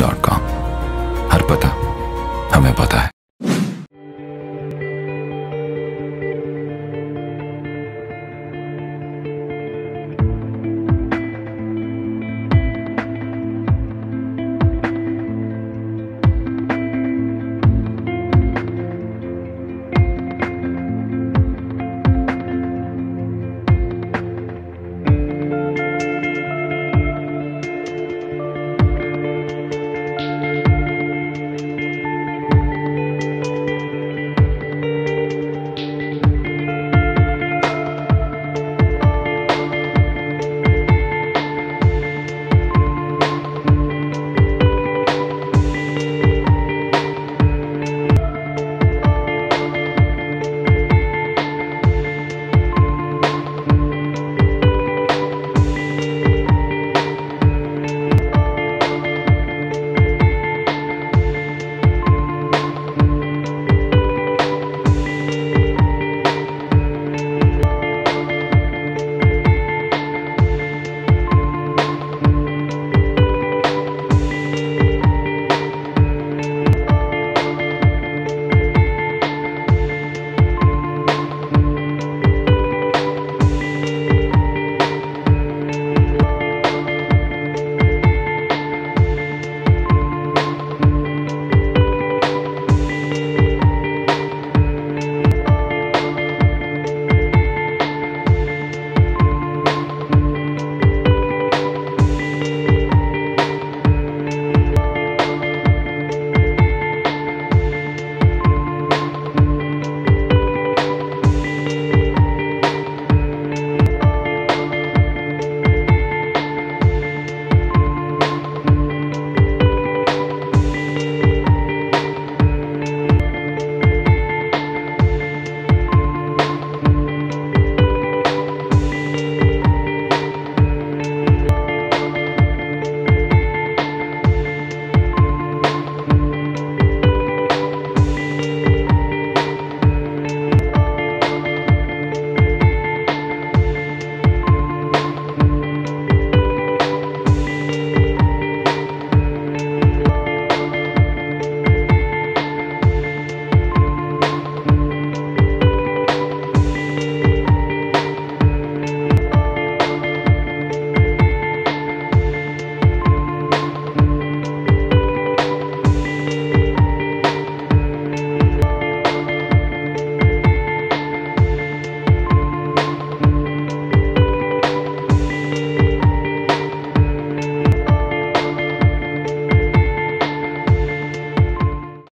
gmail.com.